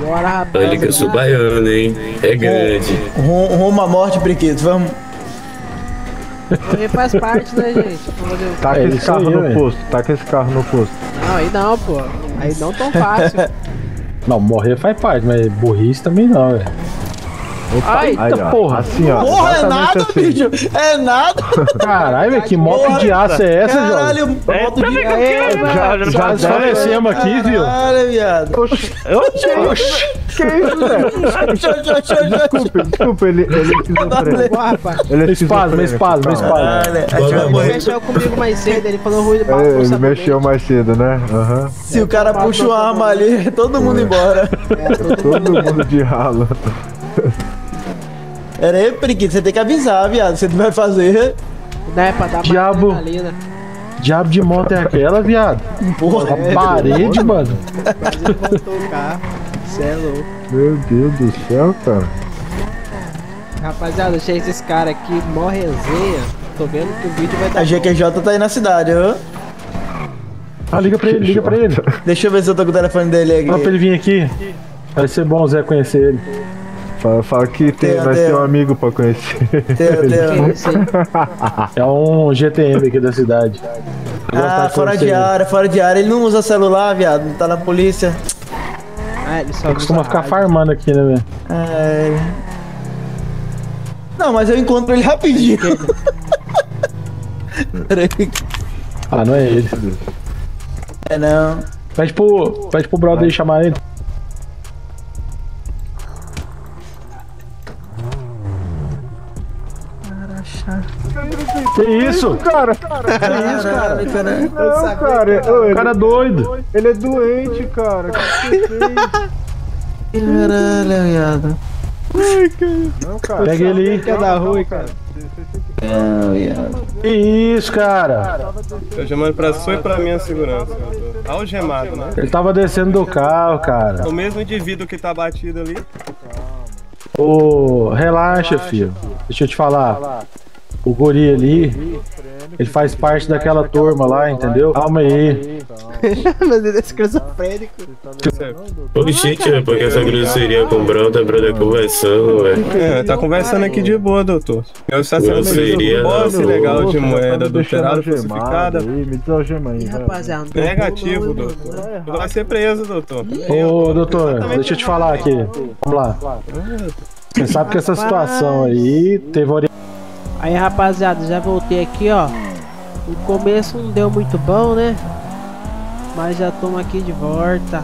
Bora, rapaz. Olha que eu sou baiano, hein? É grande. Rum- Rumo à morte, Priquito. Vamos. Morrer faz parte, né, gente? Taca É esse carro aí, no velho. posto, taca esse carro no posto. Não, aí não, pô. Aí não tão fácil. Não, morrer faz parte, mas burrice também não, velho. Ai, Aí, Eita ó, porra. Assim, ó. Porra, é nada, assim. bicho. É nada. Caralho, velho, que moto de aço é essa, Jorge? Caralho, moto de Aí, mano. Já, Já já desfalecemos aqui, viu? Caralho, viado. Oxi, que isso, velho? Desculpa, desculpa, ele, ele é esquizofrênico. Pô, rapaz. Ele é gente vai Bora, Ele mexeu comigo mais cedo, ele falou ruim. É, ele mexeu mais cedo, né? Aham. Se o cara puxa uma arma ali, todo mundo embora. Todo mundo de ralo. Era aí, Priquito, você tem que avisar, viado. Você não vai fazer. Né, pra dar Diabo. adrenalina. Diabo de moto é aquela, viado? Porra. A parede, mano. Quase ele voltou o carro. Cê é louco. Meu Deus do céu, cara. Rapaziada, achei esses caras aqui, mó resenha. Tô vendo que o vídeo vai dar. A GQJ tá aí na cidade, ó. Ah, liga pra ele, liga pra ele. Deixa eu ver se eu tô com o telefone dele Fala pra aqui. ele vir aqui. Vai ser bom o Zé conhecer ele. Fala, fala que tem, nós teu. temos um amigo pra conhecer. Aí? É um GTM aqui da cidade. Ah, fora de área, fora de área. Ele não usa celular, viado. Não tá na polícia. Ah, ele só Ele costuma ficar rádio. farmando aqui, né, velho? É... Não, mas eu encontro ele rapidinho. Peraí. Ah, não é ele. é não. Pede pro, pede pro brother chamar ele. Que isso? Cara, Caralho, cara. não, cara. ô, O ele, cara é doido. ele é doente, cara. O que fez? Caralho, viado. Não, cara. Pega ele aí. Que é da rua, cara. Não, viado. Que isso, cara? Tô chamando pra sua e pra minha segurança. Eu Algemado, né? Ele tava descendo do carro, cara. O mesmo indivíduo que tá batido ali. Ô, relaxa, filho. Deixa eu te falar. O guri ali, ele faz parte daquela turma lá, entendeu? Calma aí. Meu Deus, esse esquizofrênico. Ô, gente, velho, porque essa grosseria com o brother, brother conversando, velho. É, tá conversando aqui de boa, doutor. Eu está sendo Grosseria, posse pô. ilegal de moeda tá adulterada, algemado falsificada. Aí, me desalgema aí, Ih, vai. rapaziada, tem Negativo, doutor. Tu vai ser preso, doutor. Ô, doutor, deixa eu te falar aqui. Vamos lá. Você sabe que essa situação aí teve ori... Aí, rapaziada, já voltei aqui, ó. O começo não deu muito bom, né? Mas já estamos aqui de volta.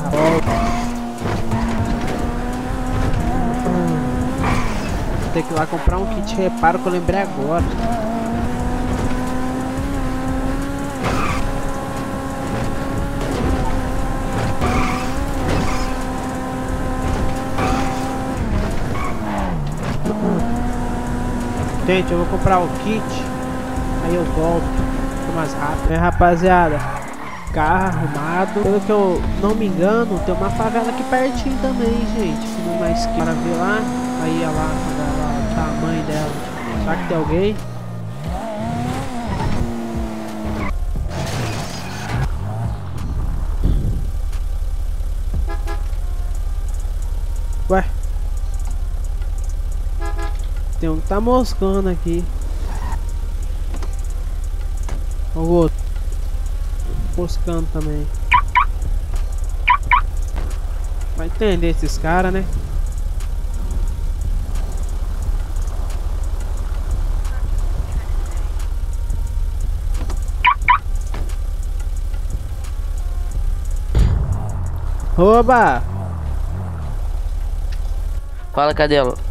Vou ter que ir lá comprar um kit reparo que eu lembrei agora. Gente, eu vou comprar o kit. Aí eu volto. Fica mais rápido. É, rapaziada. Carro arrumado. Pelo que eu não me engano, tem uma favela aqui pertinho também, gente. Se não na esquina. Bora ver lá. Aí olha lá, a favela, o tamanho dela. Será que tem alguém? Ué? Tem um que tá moscando aqui. O outro. Moscando também. Vai entender esses caras, né? Oba! Fala, Cadelo.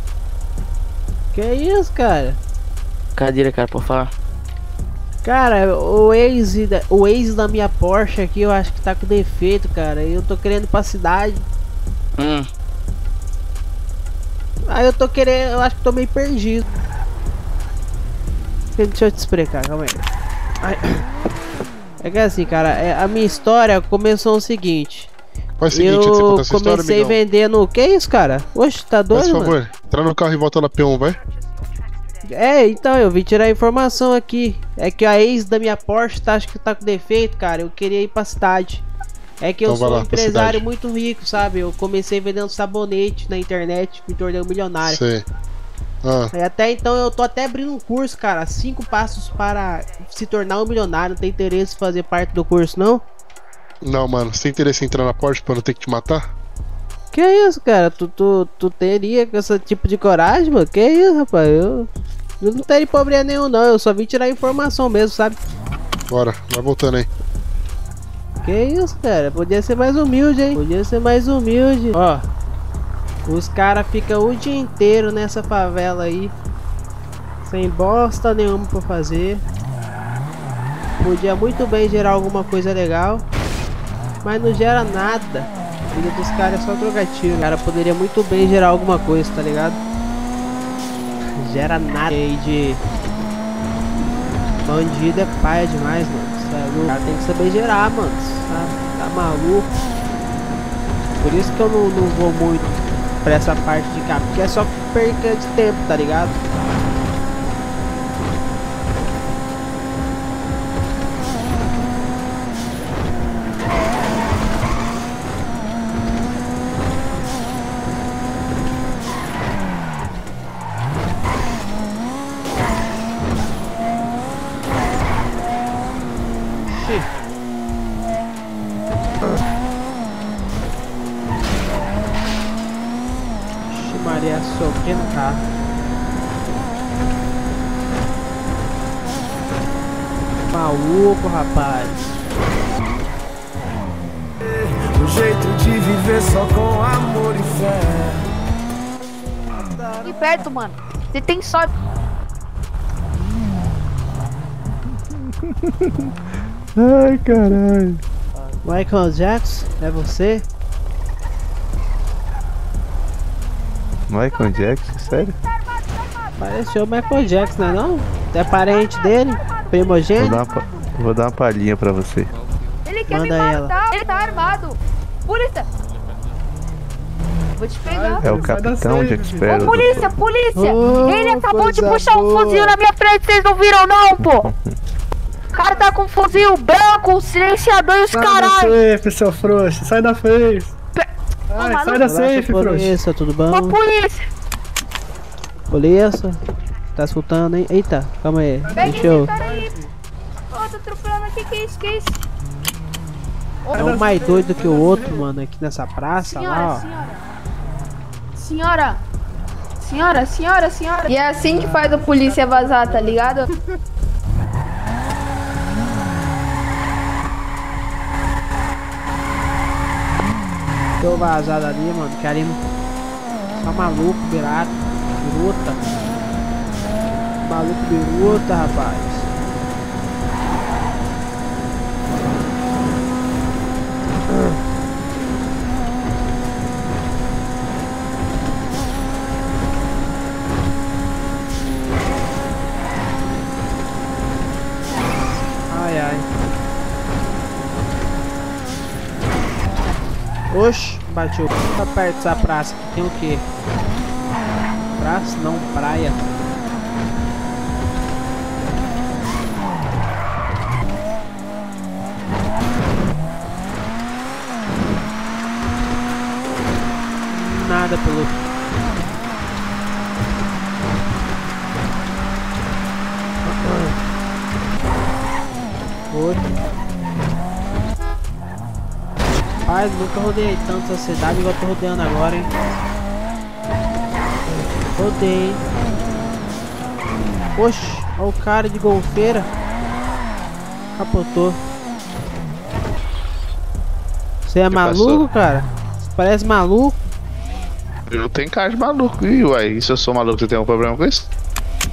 Que isso, cara? Cadeira, cara, por favor. Cara, o ex, da- o ex da minha Porsche aqui eu acho que tá com defeito, cara. E eu tô querendo ir pra cidade. Hum, Aí eu tô querendo, eu acho que tô meio perdido. Deixa eu te explicar, calma aí. Ai. É que assim, cara, é- a minha história começou o seguinte. Faz o seguinte, você eu história, comecei amigão. vendendo. Que isso, cara? Oxe, tá Faz doido, mano? Entra no carro e volta lá P1, vai. É, então, eu vim tirar a informação aqui. É que a ex da minha Porsche tá, acho que tá com defeito, cara. Eu queria ir pra cidade. É que eu Então vai sou um lá, pra empresário muito rico, sabe? Eu comecei vendendo sabonete na internet, me tornei um milionário. Sei. Ah, E até então eu tô até abrindo um curso, cara. Cinco passos para se tornar um milionário. Não tem interesse em fazer parte do curso, não? não, mano. Você tem interesse em entrar na porta pra não ter que te matar? Que isso, cara? Tu, tu, tu teria com esse tipo de coragem, mano? Que isso, rapaz? Eu, eu não teria problema nenhum, não. Eu só vim tirar informação mesmo, sabe? Bora, vai voltando aí. Que isso, cara? Podia ser mais humilde, hein? Podia ser mais humilde. Ó, os caras ficam o dia inteiro nessa favela aí. Sem bosta nenhuma pra fazer. Podia muito bem gerar alguma coisa legal. Mas não gera nada. Vida dos caras é só trocar tiro. O cara poderia muito bem gerar alguma coisa, tá ligado? Gera nada aí de. Bandido é paia demais, mano. O cara tem que saber gerar, mano. Tá, tá maluco. Por isso que eu não, não vou muito pra essa parte de cá. Porque é só perca de tempo, tá ligado? No carro. Maluco, rapaz. Um jeito de viver só com amor e fé. Aqui perto, mano. Você tem sorte. Ai, caralho. Michael Jackson, é você? Michael Jackson, sério? Pareceu o Michael Jackson, não é não? É parente dele? Vou Primogênito? dar uma, vou dar uma palhinha pra você. Ele quer Manda me ela. matar. Ele tá armado. Polícia. Vou te pegar. É o Capitão Jack Ô, Sparrow. polícia, polícia! Oh, Ele acabou de puxar um fuzil na minha frente, vocês não viram não, pô! O cara tá com um fuzil branco, silenciador e os caralho! safe, seu frouxo. Sai da frente. Ai, sai da safe, polícia, tudo Ô, bom? polícia! Polícia? Tá escutando, hein? Eita, calma aí. Pega Deixa eu... Ô, tô atropelando aqui, que isso, que isso? É um mais doido que o outro, mano, aqui nessa praça Senhora, lá, ó. senhora! Senhora! Senhora, senhora, senhora! E é assim que faz a polícia vazar, tá ligado? Deu vazado ali, mano, querendo. Só maluco, virado. Biruta. Maluco biruta, rapaz. Ai, ai. Oxe, bateu. Tá perto dessa praça aqui. Tem o quê? Praça? Não, praia. Nada pelo. Rapaz, nunca rodei tanto essa cidade igual tô rodeando agora, hein? Rodei. Oxe, olha o cara de golfeira. Capotou. Você é maluco, cara? Você parece maluco. Eu não tenho cara de maluco. Ih, uai, e se eu sou maluco, você tem um problema com isso?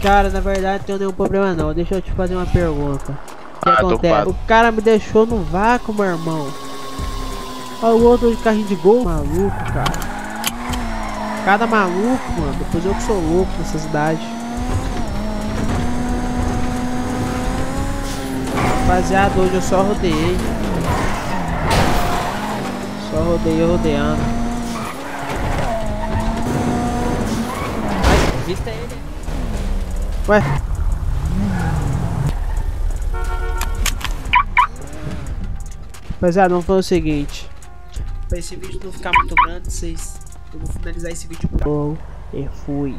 Cara, na verdade não tenho nenhum problema não. Deixa eu te fazer uma pergunta. O que Ah, acontece? O cara me deixou no vácuo, meu irmão. Olha o outro de carrinho de gol. Maluco, cara. Cada maluco, mano. Depois eu que sou louco nessa cidade. Rapaziada, hoje eu só rodeei. Só rodei rodeando. Ai, vista ele. Ué? Rapaziada, vamos fazer o seguinte. Pra esse vídeo não ficar muito grande, vocês. Eu vou finalizar esse vídeo por. Eu fui.